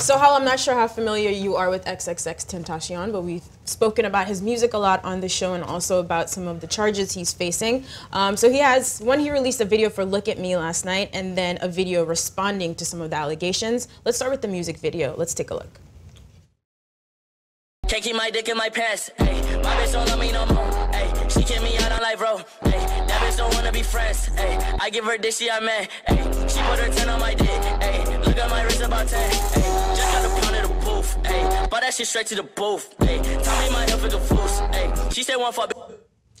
So, Hal, I'm not sure how familiar you are with XXXTentacion, but we've spoken about his music a lot on the show and also about some of the charges he's facing. Um, so, he has one, he released a video for Look at Me last night, and then a video responding to some of the allegations. Let's start with the music video. Let's take a look. Can't keep my dick in my pants. Hey, my bitch don't love me no more. Hey, she kick me out on live, bro. Hey, that bitch don't wanna be friends. Hey, I give her dick, she I man. Hey, she put her 10 on my dick. Hey, look at my wrist about 10. Hey, just got a pound of the booth. Hey, bought that shit straight to the booth. Hey, tell me my health is a fool. Hey, she said one for.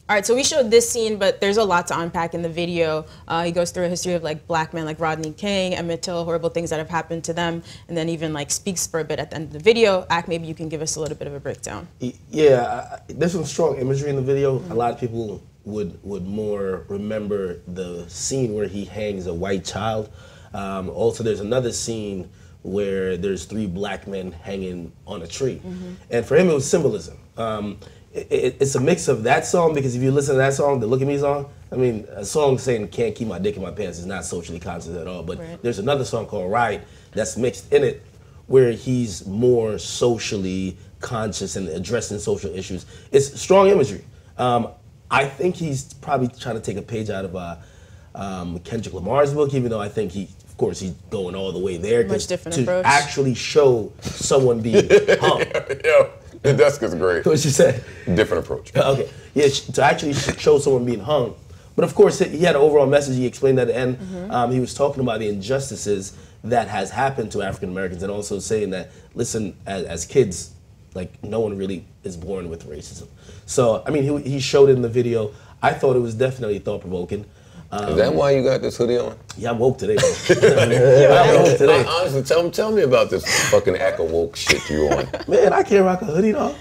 All right, so we showed this scene, but there's a lot to unpack in the video. Uh, he goes through a history of like black men like Rodney King, Emmett Till, horrible things that have happened to them, and then even like speaks for a bit at the end of the video. Ack, maybe you can give us a little bit of a breakdown. Yeah, there's some strong imagery in the video. Mm-hmm. A lot of people would would more remember the scene where he hangs a white child. Um, also, there's another scene where there's three black men hanging on a tree, mm-hmm. and for him it was symbolism. Um, it, it's a mix of that song because if you listen to that song, the Look at Me song, I mean, a song saying "Can't keep my dick in my pants" is not socially conscious at all. But right. there's another song called "Ride" that's mixed in it, where he's more socially conscious and addressing social issues. It's strong imagery. Um, I think he's probably trying to take a page out of uh, um, Kendrick Lamar's book, even though I think he, of course, he's going all the way there Much different to approach. actually show someone being hung. yeah. Desk is great. What she said? Different approach. Okay. Yeah, to actually show someone being hung. But of course, he had an overall message. He explained at the end. Mm-hmm. Um, he was talking about the injustices that has happened to African Americans, and also saying that, listen, as, as, kids, like no one really is born with racism. So I mean, he, he showed it in the video. I thought it was definitely thought provoking. Um, Is that why you got this hoodie on? Yeah, I'm woke today. yeah, I'm woke today. Honestly, tell, tell me about this fucking echo woke shit you on. Man, I can't rock a hoodie, though.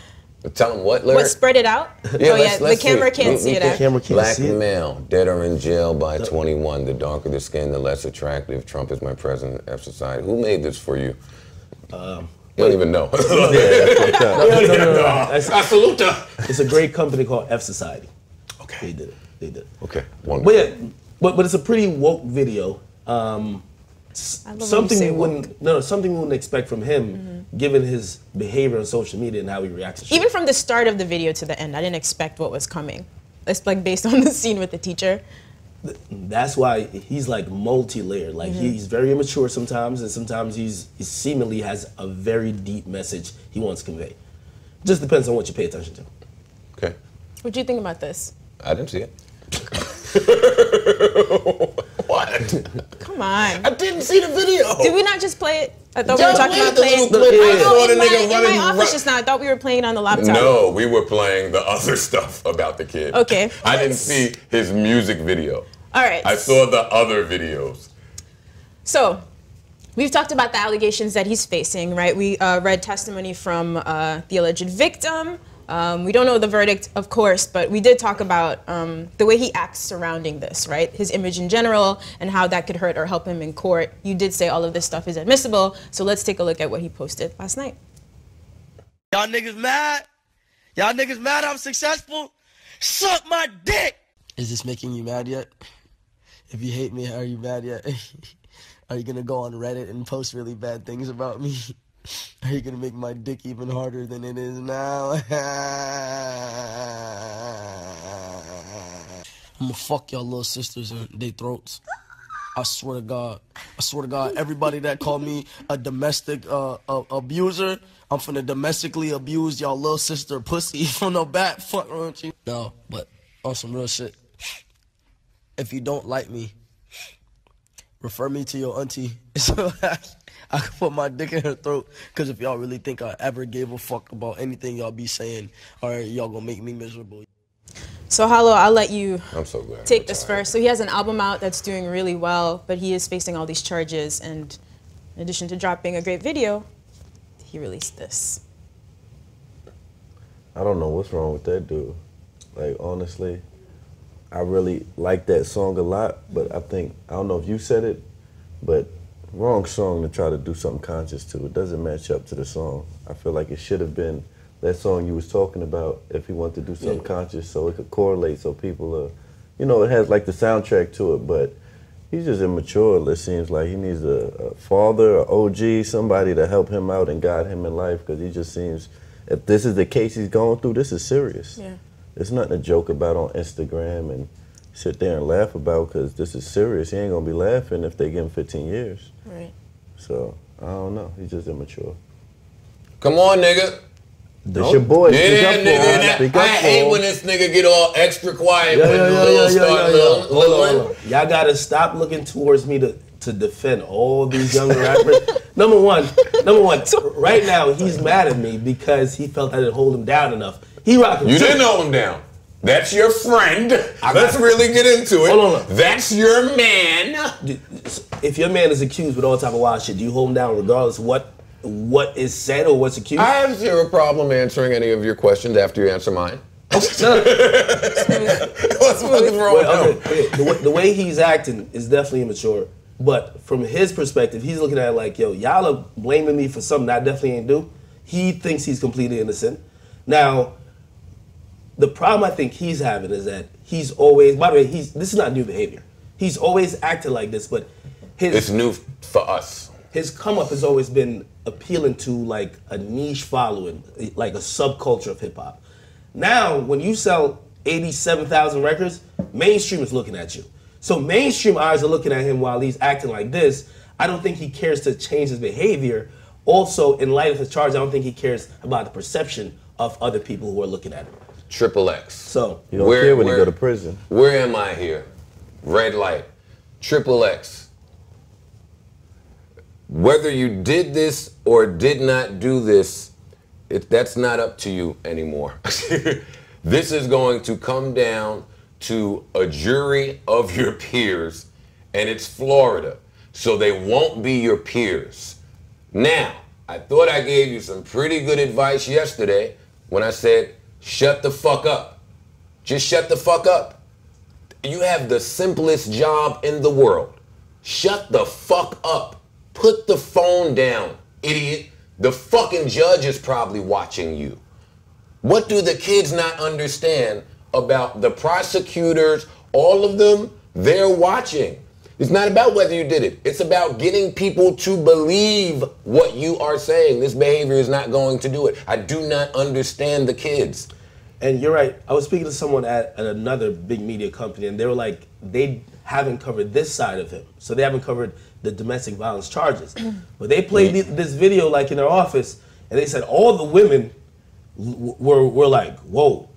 Tell them what, Larry? What, spread it out? Yeah, oh, let's, yeah, let's the camera see. can't see it. The camera can't Black see it. Black male, dead or in jail by 21. The darker the skin, the less attractive. Trump is my president of society. Who made this for you? Um, you don't even know. I salute It's a great company called F Society. Okay. They did it. They did. Okay. Wonderful. But yeah, but but it's a pretty woke video. Um, something we wouldn't no something we wouldn't expect from him, mm-hmm. given his behavior on social media and how he reacts. to shit. Even from the start of the video to the end, I didn't expect what was coming. It's like based on the scene with the teacher. That's why he's like multi-layered. Like mm-hmm. he's very immature sometimes, and sometimes he's he seemingly has a very deep message he wants to convey. Just depends on what you pay attention to. Okay. What do you think about this? I didn't see it. what? Come on. I didn't see the video. Did we not just play it? I thought we were talking about playing. The I know, in, my, in my office just now. I thought we were playing on the laptop. No, we were playing the other stuff about the kid. Okay. I didn't see his music video. All right. I saw the other videos. So, We've talked about the allegations that he's facing, right? We uh, read testimony from uh, the alleged victim, um, we don't know the verdict, of course, but we did talk about um, the way he acts surrounding this, right? His image in general and how that could hurt or help him in court. You did say all of this stuff is admissible, so let's take a look at what he posted last night. Y'all niggas mad? Y'all niggas mad I'm successful? Suck my dick! Is this making you mad yet? If you hate me, are you mad yet? are you gonna go on Reddit and post really bad things about me? Are you gonna make my dick even harder than it is now? I'm gonna fuck y'all little sisters in their throats. I swear to God. I swear to God. Everybody that called me a domestic uh, abuser, I'm finna domestically abuse y'all little sister pussy from the back. Fuck aren't you? No, but on some real shit. If you don't like me, refer me to your auntie. I could put my dick in her throat. Because if y'all really think I ever gave a fuck about anything y'all be saying, or y'all gonna make me miserable. So Hollow, I'll let you I'm so glad take this first. So he has an album out that's doing really well, but he is facing all these charges. And in addition to dropping a great video, he released this. I don't know what's wrong with that dude. Like honestly, I really like that song a lot, but I think I don't know if you said it, but wrong song to try to do something conscious to. It doesn't match up to the song. I feel like it should have been that song you was talking about if he wanted to do something yeah. conscious so it could correlate so people are, you know, it has like the soundtrack to it, but He's just immature. It seems like he needs a, a father, a OG, somebody to help him out and guide him in life. Because he just seems, if this is the case he's going through, this is serious. Yeah. It's nothing to joke about on Instagram and sit there and laugh about. Because this is serious. He ain't gonna be laughing if they give him 15 years. Right. So I don't know. He's just immature. Come on, nigga. That's your boy. Yeah, Speak up for nigga. him. that- Speak I for hate him. when this nigga get all extra quiet Yo, when yo, the yo, little yo, yo, start yo, yo. little- Hold on, hold little- on. Y'all gotta stop looking towards me to, to defend all these young rappers. number one, number one, right now he's mad at me because he felt I didn't hold him down enough. He rocking. You two- didn't hold him down. That's your friend. I Let's really get into it. Hold on. That's your man. If your man is accused with all type of wild shit, do you hold him down regardless what what is said or what's accused? I have zero problem answering any of your questions after you answer mine. What's wrong with okay, him? okay. The, way, the way he's acting is definitely immature. But from his perspective, he's looking at it like, yo, y'all are blaming me for something I definitely ain't do. He thinks he's completely innocent. Now, the problem I think he's having is that he's always, by the way, he's this is not new behavior. He's always acted like this, but his It's new for us. his come up has always been appealing to like a niche following, like a subculture of hip hop. Now, when you sell 87,000 records, mainstream is looking at you. So mainstream eyes are looking at him while he's acting like this. I don't think he cares to change his behavior. Also, in light of his charge, I don't think he cares about the perception of other people who are looking at him. Triple X. So You don't Where- care when you where- go to prison. Where am I here? Red light. Triple X. Whether you did this or did not do this, it, that's not up to you anymore. this is going to come down to a jury of your peers, and it's Florida, so they won't be your peers. Now, I thought I gave you some pretty good advice yesterday when I said, shut the fuck up. Just shut the fuck up. You have the simplest job in the world. Shut the fuck up. Put the phone down, idiot. The fucking judge is probably watching you. What do the kids not understand about the prosecutors? All of them, they're watching. It's not about whether you did it. It's about getting people to believe what you are saying. This behavior is not going to do it. I do not understand the kids. And you're right. I was speaking to someone at, at another big media company, and they were like, they haven't covered this side of him. So they haven't covered the domestic violence charges. but they played thi- this video like in their office, and they said all the women were, were like, whoa.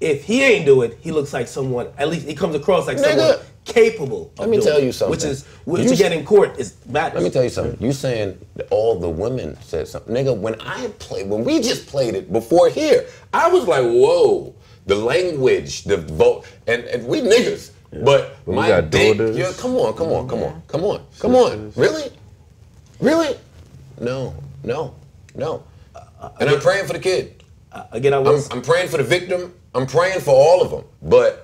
If he ain't do it, he looks like someone, at least he comes across like Nigga. someone capable of Let me doing tell you something. Which is, which You- get in court is madness. Let me tell you something. You saying that all the women said something, nigga? When I played, when we just played it before here, I was like, whoa, the language, the vote, and, and we niggas. But But we my got big- yeah, come on, come on, come on, come on, come on. Really, really? No, no, no. And I'm praying for the kid. Uh, again, I I'm. I'm praying for the victim. I'm praying for all of them. But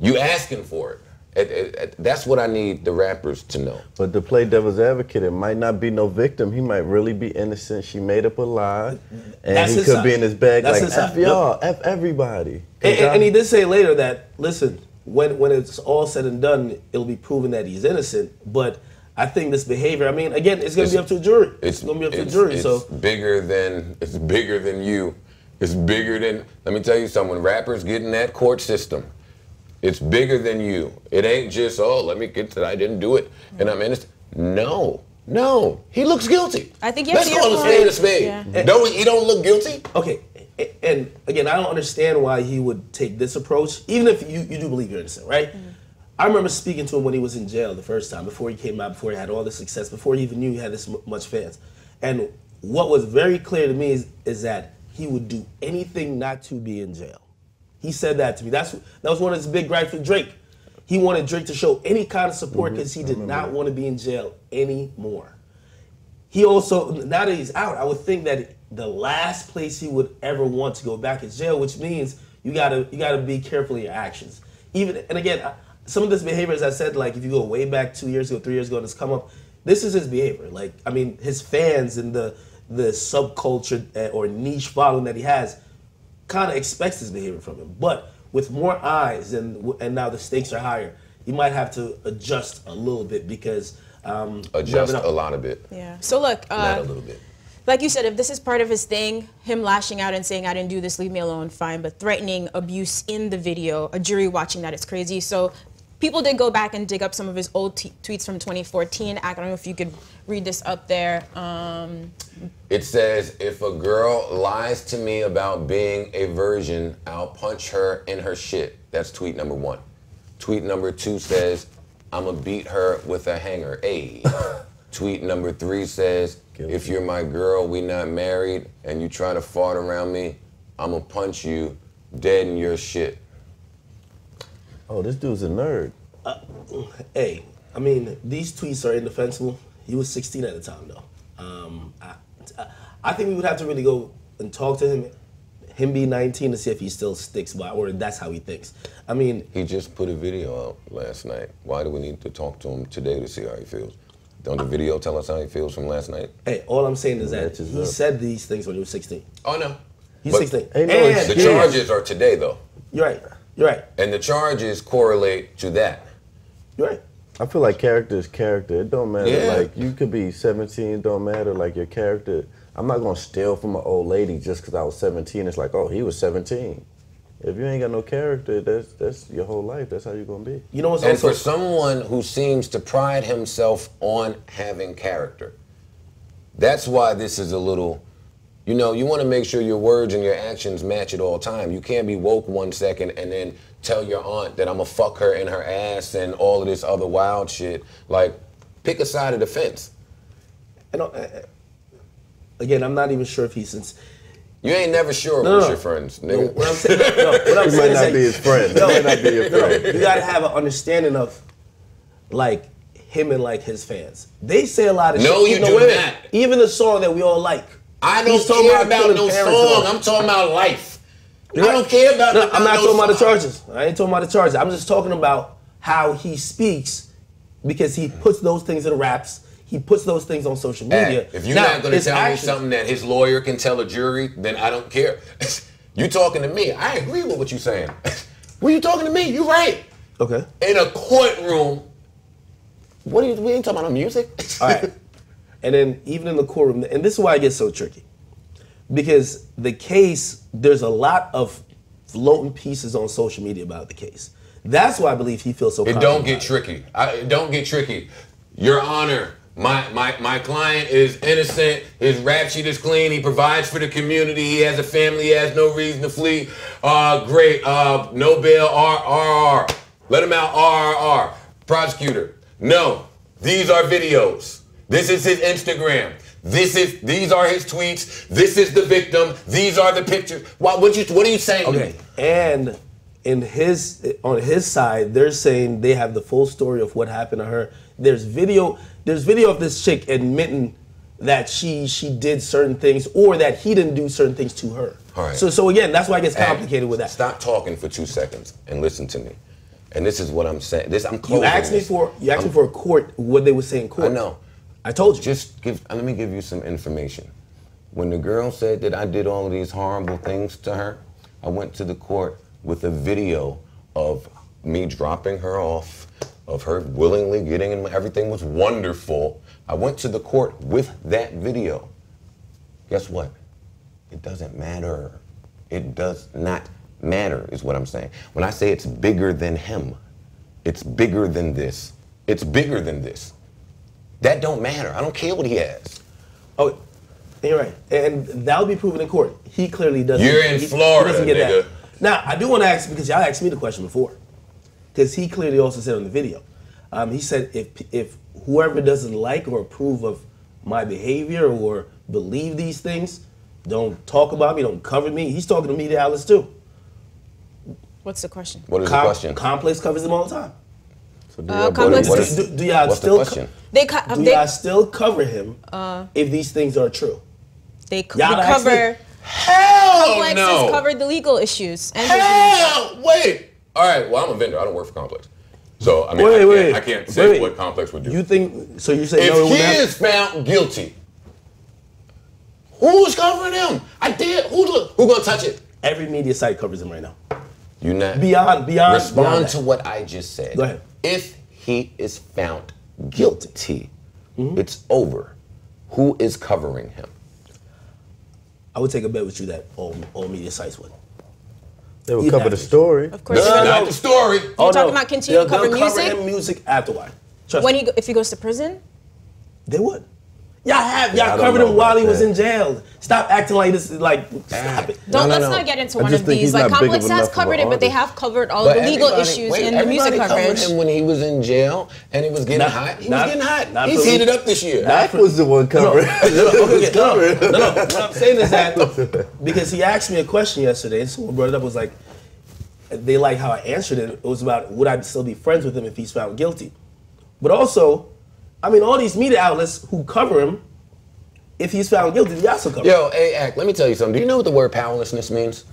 you asking for it. It- it- it- That's what I need the rappers to know. But to play devil's advocate, it might not be no victim. He might really be innocent. She made up a lie, and That's he could side. be in his bag That's like his. F y'all, F everybody. And, and- and he did say later that listen, when when it's all said and done, it'll be proven that he's innocent. But I think this behavior, I mean, again, it's going to be up to a jury. It's, going to be up to a jury. It's So bigger than it's bigger than you. It's bigger than. Let me tell you something. When rappers get in that court system, it's bigger than you. It ain't just oh, let me get that I didn't do it and I'm innocent. No, no, he looks guilty. I think, yeah, let's to your call a spade a spade. yeah. Don't he don't look guilty? okay, and again, I don't understand why he would take this approach, even if you, you do believe you're innocent, right? I remember speaking to him when he was in jail the first time, before he came out, before he had all the success, before he even knew he had this m- much fans. And what was very clear to me is, is that he would do anything not to be in jail. He said that to me. That's that was one of his big gripes with Drake. He wanted Drake to show any kind of support because he did not want to be in jail anymore. He also now that he's out, I would think that the last place he would ever want to go back is jail, which means you gotta you gotta be careful in your actions. Even and again, some of this behavior, as I said, like if you go way back two years ago, three years ago, and it's come up. This is his behavior. Like I mean, his fans and the the subculture uh, or niche following that he has kind of expects this behavior from him. But with more eyes and and now the stakes are higher, he might have to adjust a little bit because um, Adjust never a lot of it, Yeah. So look, not a uh, little bit. like you said, if this is part of his thing, him lashing out and saying, I didn't do this, leave me alone, fine. But threatening abuse in the video, a jury watching that is crazy. So people did go back and dig up some of his old t- tweets from 2014. I don't know if you could read this up there. Um, It says, if a girl lies to me about being a virgin, I'll punch her in her shit. That's tweet number one. Tweet number two says, I'ma beat her with a hanger. A. tweet number three says, if you're my girl, we not married, and you try to fart around me, I'ma punch you dead in your shit. Oh, this dude's a nerd. Hey, I mean, these tweets are indefensible. He was 16 at the time, though. Um, I, I think we would have to really go and talk to him, him be 19, to see if he still sticks by, or that's how he thinks. I mean, He just put a video out last night. Why do we need to talk to him today to see how he feels? Don't the video tell us how he feels from last night? hey, all I'm saying is that Matches he up. said these things when he was 16. Oh no. He's But 16. ain't no and The charges are today though. you're right. You're right. And the charges correlate to that. You're right. I feel like character is character. It don't matter. Yeah. Like you could be 17, it don't matter. Like your character. I'm not gonna steal from an old lady just because I was 17. It's like, oh, he was 17. If you ain't got no character, that's that's your whole life. That's how you're gonna be. You know what's And also for someone who seems to pride himself on having character, that's why this is a little, you know, you want to make sure your words and your actions match at all time. You can't be woke one second and then tell your aunt that I'm gonna fuck her in her ass and all of this other wild shit. Like, pick a side of the fence. you know, uh, again, I'm not even sure if he's since. You ain't never sure No, who's no. your friends, No, nigga. what I'm saying, no, what I'm He saying might not that- be his friend. No, He might not be your no, friend. you gotta have an understanding of, like, him and like his fans. They say a lot of No, shit. you know, do wait not. Even the song that we all like. I don't care about no song. I'm talking about life. I You know- don't care about. No, I'm not no talking about the charges. I ain't talking about the charges. I'm just talking about how he speaks because he puts those things in the raps. He puts those things on social Hey, media. if you're Now, not going to tell actions- me something that his lawyer can tell a jury, then I don't care. you talking to me. I agree with what you're saying. when you talking to me, You're right. Okay. In a courtroom, what are you, we ain't talking about no music. All right. And then even in the courtroom, and this is why it gets so tricky. Because the case, there's a lot of floating pieces on social media about the case. That's why I believe he feels so It don't get tricky. I, it don't get tricky. Your Honor, my, my my client is innocent. His rap sheet is clean. He provides for the community. He has a family. He has no reason to flee. Uh, great. Uh, no bail. RRR. Let him out. RRR. Prosecutor. No. These are videos. This is his Instagram. This is these are his tweets. This is the victim. These are the pictures. What what you what are you saying? Okay. And in his on his side, they're saying they have the full story of what happened to her. There's video. There's video of this chick admitting that she she did certain things or that he didn't do certain things to her. All right. So so again, that's why it gets complicated with that. Stop talking for two seconds and listen to me. And this is what I'm saying. This I'm You closing. asked me for you asked me for a court what they would say in court. I know. I told you. Just give. Let me give you some information. When the girl said that I did all of these horrible things to her, I went to the court with a video of me dropping her off, of her willingly getting in. Everything was wonderful. I went to the court with that video. Guess what? It doesn't matter. It does not matter, is what I'm saying. When I say it's bigger than him, it's bigger than this. It's bigger than this. That don't matter. I don't care what he has. Oh, you're right, and that'll be proven in court. He clearly doesn't. You're in he- he Florida, doesn't get nigga. that. Now, I do want to ask because y'all asked me the question before, because he clearly also said on the video, um, he said if if whoever doesn't like or approve of my behavior or believe these things, don't talk about me, don't cover me. He's talking to me to Alice too. what's the question? What is Com- the question? Complex covers him all the time. So do Uh, y'all complex both- What is- Do, do y'all what's the still question? They co- do they, y'all still cover him if these things are true? they co- Y'all we actually- cover Hell Complex no. has covered the legal issues. And Hell, wait. All right. Well, I'm a vendor. I don't work for Complex. So I mean, I, Wait, can't, wait. I can't say Wait. what Complex would do. You think so? You say if no? he wouldn't is found guilty, who's covering him? I did. Who? Who gonna touch it? Every media site covers him right now. You not Beyond- beyond- Respond beyond to what I just said. Go ahead. If he is found guilty, Mm-hmm. it's over. Who is covering him? I would take a bet with you that all, all media sites would. They would Even cover the after- story. Of course, No, you're no, Not the story. Oh, talking about continue to they'll, cover they'll music? Cover him music afterward. Trust when me, he go- if he goes to prison. they would. Y'all have y'all don't covered know him while he about was in jail. Stop acting like this. is Like stop it. Don't no, let's no. not get into I one of these. Like Complex has covered it, but they have covered all But the legal issues wait, in the music everybody covered coverage. him when he was in jail and he was getting Not- hot. He not- was getting hot. not He's heated up this year. That was the one No, no, no, no, okay, no, no, no, no. What I'm saying is that because he asked me a question yesterday, and someone brought it up was like, they like how I answered it. It was about would I still be friends with him if he's found guilty? But also, I mean, all these media outlets who cover him, if he's found guilty, they also cover him. Yo, hey, Act, let me tell you something. Do you know what the word powerlessness means?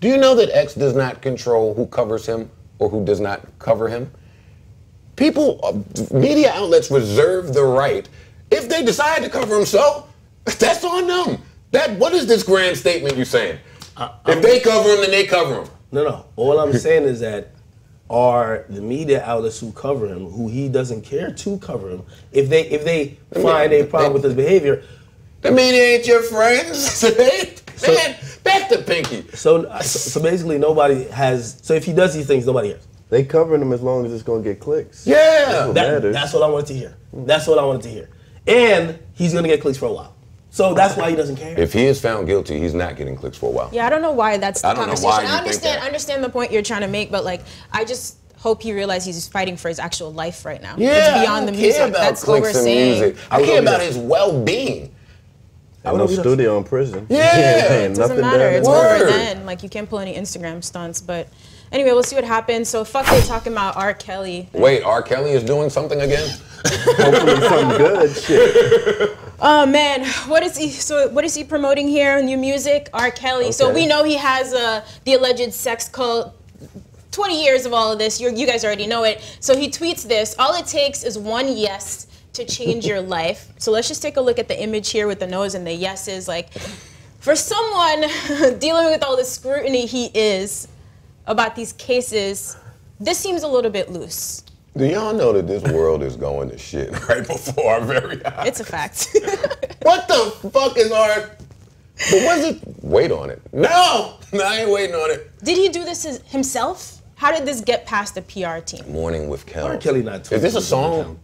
Do you know that X does not control who covers him or who does not cover him? People, uh, media outlets reserve the right. If they decide to cover him so, that's on them. That What is this grand statement you're saying? if they cover him, then they cover him. No, no. All I'm saying is that are the media outlets who cover him, who he doesn't care to cover him, if they if they find a problem with his behavior, The media ain't your friends. Man, back to Pinky. so so so basically nobody has. So if he does these things, nobody cares. They covering him as long as it's gonna get clicks. Yeah. That's what That, matters. that's what I wanted to hear. That's what I wanted to hear. And he's gonna get clicks for a while. So that's why he doesn't care. If he is found guilty, he's not getting clicks for a while. Yeah, I don't know why that's the I don't know conversation. why you I think understand that. I understand the point you're trying to make, but like I just hope he realizes he's fighting for his actual life right now. Yeah, it's I beyond don't the care music. about That's what clicks we're and saying. music. I would care about his well-being. Ain't no studio in prison. Yeah. Ain't It doesn't nothing matter. It's there. over Word. then. Like you can't pull any Instagram stunts. But anyway, we'll see what happens. So fuck they talking about R. Kelly. Wait, R. Kelly is doing something again? Hopefully some good. Shit. Oh man, what is he? So what is he promoting here? New music, R. Kelly. So we know he has uh, the alleged sex cult. 20 years of all of this, you you guys already know it. So he tweets this. All it takes is one yes to change your life. So let's just take a look at the image here with the nose and the yeses. Like, for someone dealing with all the scrutiny he is about these cases, this seems a little bit loose. Do y'all know that this world is going to shit right before our very eyes? It's a fact. what the fuck is our... But was it... Wait on it. No! No, I ain't waiting on it. Did he do this his- himself? How did this get past the PR team? Morning with Kel. R. Kelly not too. Is this a song?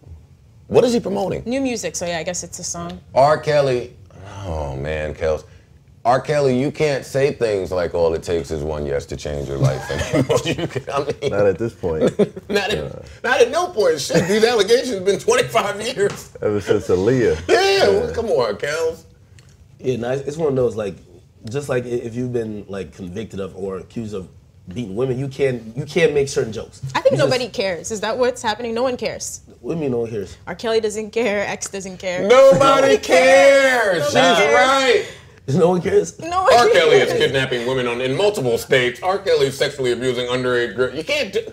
What is he promoting? New music, so yeah, I guess it's a song. R. Kelly, oh man, Kels. R. Kelly, you can't say things like all it takes is one yes to change your life anymore. You can- I mean, Not at this point. not, at, uh, not at no point. Shit, these allegations have been 25 years. Ever since Aaliyah. Yeah, well, come on, Kels. Yeah, no, it's one of those like, just like if you've been like convicted of or accused of beating women, you can't you can't make certain jokes. I think You just- nobody cares. Is that what's happening? No one cares. What do you mean no one cares? R. Kelly doesn't care. X doesn't care. Nobody cares. She's Nobody cares. right. No one cares. No one R. Kelly is kidnapping women on, in multiple states. R. Kelly is sexually abusing underage girls. You can't do.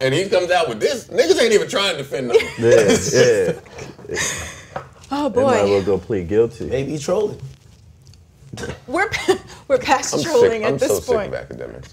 And he comes out with this. Niggas ain't even trying to defend them. Yeah, yeah. Oh They might well boy, go plead guilty. Maybe trolling. we're we're past I'm trolling sick. at I'm this so point. sick of Akademiks.